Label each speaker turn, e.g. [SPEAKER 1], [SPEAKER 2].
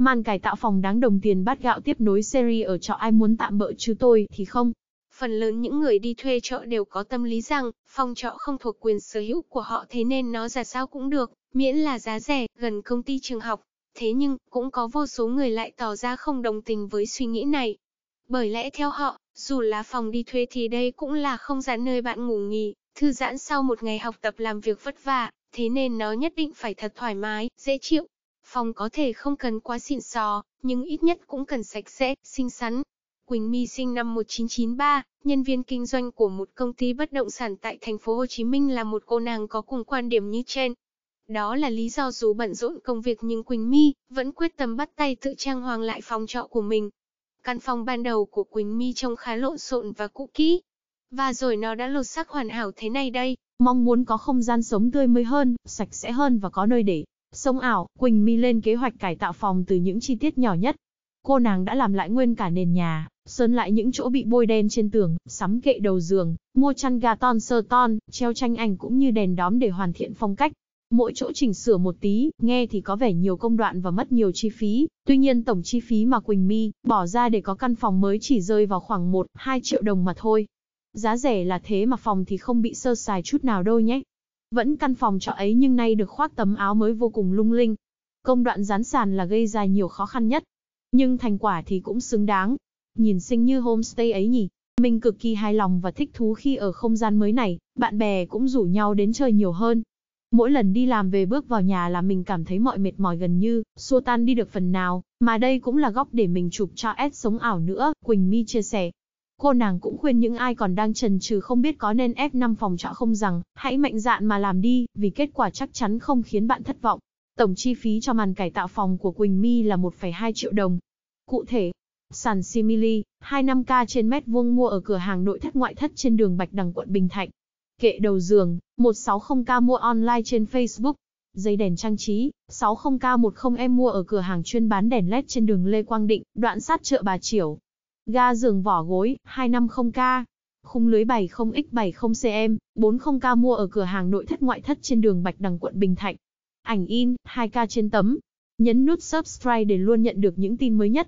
[SPEAKER 1] Màn cải tạo phòng đáng đồng tiền bát gạo tiếp nối series ở trọ ai muốn tạm bỡ chứ tôi thì không.
[SPEAKER 2] Phần lớn những người đi thuê trọ đều có tâm lý rằng, phòng trọ không thuộc quyền sở hữu của họ thế nên nó ra sao cũng được, miễn là giá rẻ, gần công ty trường học. Thế nhưng, cũng có vô số người lại tỏ ra không đồng tình với suy nghĩ này. Bởi lẽ theo họ, dù là phòng đi thuê thì đây cũng là không gian nơi bạn ngủ nghỉ, thư giãn sau một ngày học tập làm việc vất vả, thế nên nó nhất định phải thật thoải mái, dễ chịu. Phòng có thể không cần quá xịn sò, nhưng ít nhất cũng cần sạch sẽ, xinh xắn. Quỳnh My sinh năm 1993, nhân viên kinh doanh của một công ty bất động sản tại thành phố Hồ Chí Minh là một cô nàng có cùng quan điểm như trên. Đó là lý do dù bận rộn công việc nhưng Quỳnh My vẫn quyết tâm bắt tay tự trang hoàng lại phòng trọ của mình. Căn phòng ban đầu của Quỳnh My trông khá lộn xộn và cũ kỹ. Và rồi nó đã lột xác hoàn hảo thế này đây.
[SPEAKER 1] Mong muốn có không gian sống tươi mới hơn, sạch sẽ hơn và có nơi để sống ảo, Quỳnh My lên kế hoạch cải tạo phòng từ những chi tiết nhỏ nhất. Cô nàng đã làm lại nguyên cả nền nhà, sơn lại những chỗ bị bôi đen trên tường, sắm kệ đầu giường, mua chăn gà ton sơ ton, treo tranh ảnh cũng như đèn đóm để hoàn thiện phong cách. Mỗi chỗ chỉnh sửa một tí, nghe thì có vẻ nhiều công đoạn và mất nhiều chi phí, tuy nhiên tổng chi phí mà Quỳnh My bỏ ra để có căn phòng mới chỉ rơi vào khoảng 1-2 triệu đồng mà thôi. Giá rẻ là thế mà phòng thì không bị sơ sài chút nào đâu nhé. Vẫn căn phòng trọ ấy nhưng nay được khoác tấm áo mới vô cùng lung linh. Công đoạn dán sàn là gây ra nhiều khó khăn nhất. Nhưng thành quả thì cũng xứng đáng. Nhìn xinh như homestay ấy nhỉ. Mình cực kỳ hài lòng và thích thú khi ở không gian mới này, bạn bè cũng rủ nhau đến chơi nhiều hơn. Mỗi lần đi làm về bước vào nhà là mình cảm thấy mọi mệt mỏi gần như, xua tan đi được phần nào, mà đây cũng là góc để mình chụp cho S sống ảo nữa, Quỳnh My chia sẻ. Cô nàng cũng khuyên những ai còn đang trần trừ không biết có nên ép 5 phòng trọ không rằng, hãy mạnh dạn mà làm đi, vì kết quả chắc chắn không khiến bạn thất vọng. Tổng chi phí cho màn cải tạo phòng của Quỳnh My là 1,2 triệu đồng. Cụ thể, sàn Simili, 25k trên mét vuông mua ở cửa hàng nội thất ngoại thất trên đường Bạch Đằng quận Bình Thạnh. Kệ đầu giường, 160k mua online trên Facebook. Dây đèn trang trí, 60k10 em mua ở cửa hàng chuyên bán đèn led trên đường Lê Quang Định, đoạn sát chợ Bà Triểu. Ga giường vỏ gối, 250k. Khung lưới 70x70cm, 40k mua ở cửa hàng nội thất ngoại thất trên đường Bạch Đằng quận Bình Thạnh. Ảnh in, 2k trên tấm. Nhấn nút subscribe để luôn nhận được những tin mới nhất.